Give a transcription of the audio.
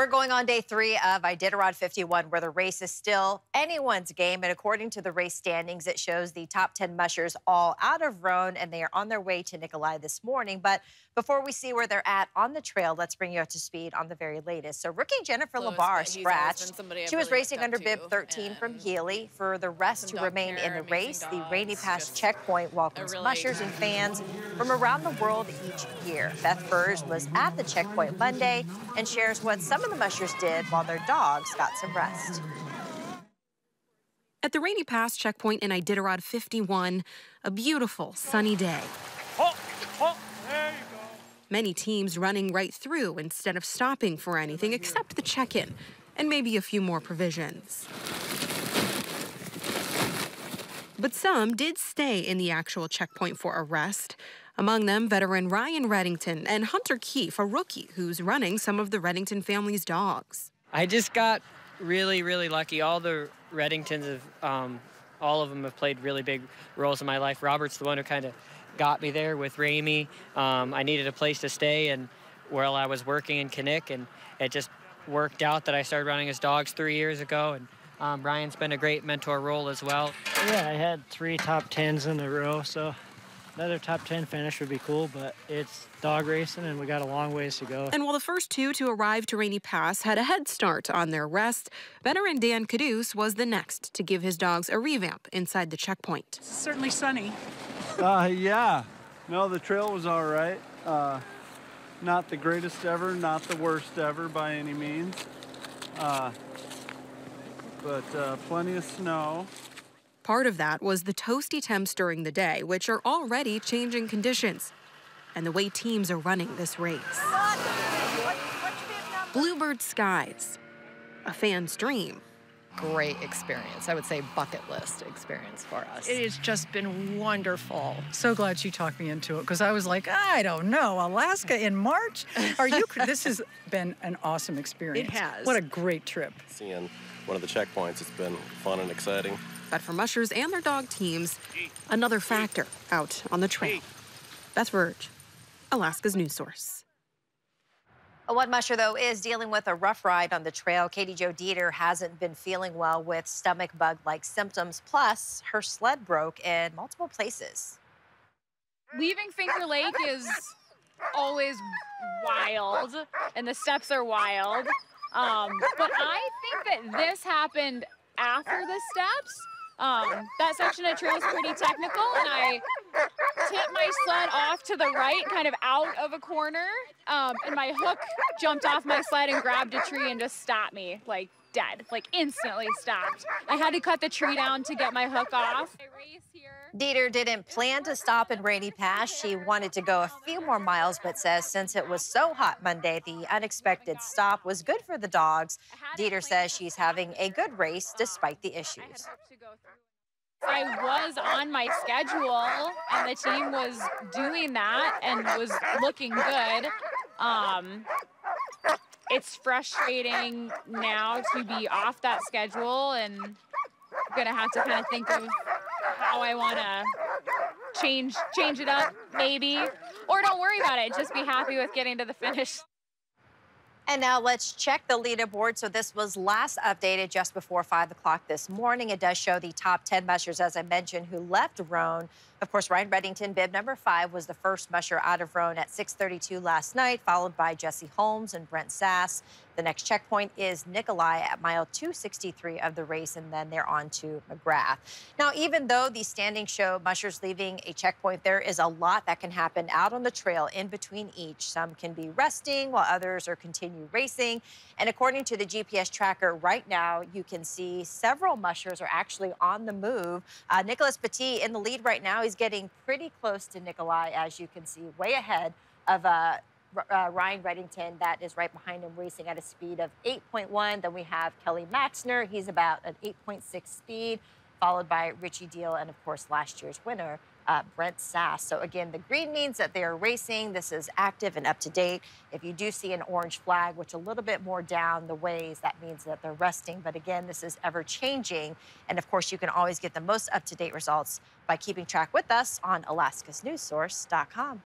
We're going on day three of Iditarod 51, where the race is still anyone's game. And according to the race standings, it shows the top 10 mushers all out of Rohn, and they are on their way to Nikolai this morning. But before we see where they're at on the trail, let's bring you up to speed on the very latest. So rookie Jennifer Lewis, Labar scratched. She was racing under bib 13 from Healy. For the rest to remain in the race, dogs, the Rainy Pass checkpoint welcomes really mushers and fans from around the world each year. Beth Verge was at the checkpoint Monday and shares what some of the mushers did while their dogs got some rest. At the Rainy Pass checkpoint in Iditarod 51, a beautiful sunny day. Oh, oh, Many teams running right through instead of stopping for anything except the check-in and maybe a few more provisions. But some did stay in the actual checkpoint for a rest. Among them, veteran Ryan Redington and Hunter Keefe, a rookie who's running some of the Reddington family's dogs. I just got really, really lucky. All the Redingtons have, um, all of them have played really big roles in my life. Robert's the one who kind of got me there with Ramey. Um, I needed a place to stay, and while I was working in Knik, and it just worked out that I started running his dogs three years ago. And um, Brian's been a great mentor role as well. Yeah, I had three top tens in a row, so another top 10 finish would be cool, but it's dog racing and we got a long ways to go. And while the first two to arrive to Rainy Pass had a head start on their rest, veteran Dan Kaduce was the next to give his dogs a revamp inside the checkpoint. It's certainly sunny. uh, yeah. No, the trail was all right. Uh, not the greatest ever, not the worst ever by any means. Uh, but uh, plenty of snow. Part of that was the toasty temps during the day, which are already changing conditions, and the way teams are running this race. Bluebird Skies, a fan's dream. Great experience. I would say bucket list experience for us. It has just been wonderful. So glad you talked me into it because I was like, I don't know, Alaska in March? Are you? this has been an awesome experience. It has. What a great trip. Seeing one of the checkpoints, it's been fun and exciting. But for mushers and their dog teams, another factor out on the trail. Beth Verge, Alaska's news source. One musher, though, is dealing with a rough ride on the trail. KattiJo Deeter hasn't been feeling well with stomach bug-like symptoms. Plus, her sled broke in multiple places. Leaving Finger Lake is always wild, and the steps are wild. Um, but I think that this happened after the steps. Um, that section of trail is pretty technical, and I tipped my sled off to the right, kind of out of a corner, um, and my hook jumped off my sled and grabbed a tree and just stopped me, like dead, like instantly stopped. I had to cut the tree down to get my hook off. Deeter didn't plan to stop in Rainy Pass. She wanted to go a few more miles, but says since it was so hot Monday, the unexpected stop was good for the dogs. Deeter says she's having a good race despite the issues. I was on my schedule, and the team was doing that and was looking good. Um, it's frustrating now to be off that schedule, and I'm gonna have to kind of think of how I want to change change it up, maybe, or don't worry about it. Just be happy with getting to the finish. And now let's check the leaderboard. So this was last updated just before 5 o'clock this morning. It does show the top 10 mushers, as I mentioned, who left Rohn. Of course, Ryan Redington, bib number five, was the first musher out of Rohn at 6.32 last night, followed by Jesse Holmes and Brent Sass. The next checkpoint is Nikolai at mile 263 of the race, and then they're on to McGrath. Now, even though the standings show mushers leaving a checkpoint, there is a lot that can happen out on the trail in between each. Some can be resting while others are continue racing. And according to the GPS tracker right now, you can see several mushers are actually on the move. Uh, Nicolas Petit in the lead right now. He's getting pretty close to Nikolai, as you can see, way ahead of uh, uh, Ryan Redington that is right behind him racing at a speed of 8.1. Then we have Kelly Maixner. He's about an 8.6 speed, followed by Richie Diehl and, of course, last year's winner, uh, Brent Sass. So again, the green means that they are racing. This is active and up to date. If you do see an orange flag, which a little bit more down the ways, that means that they're resting. But again, this is ever changing. And of course, you can always get the most up to date results by keeping track with us on alaskasnewssource.com.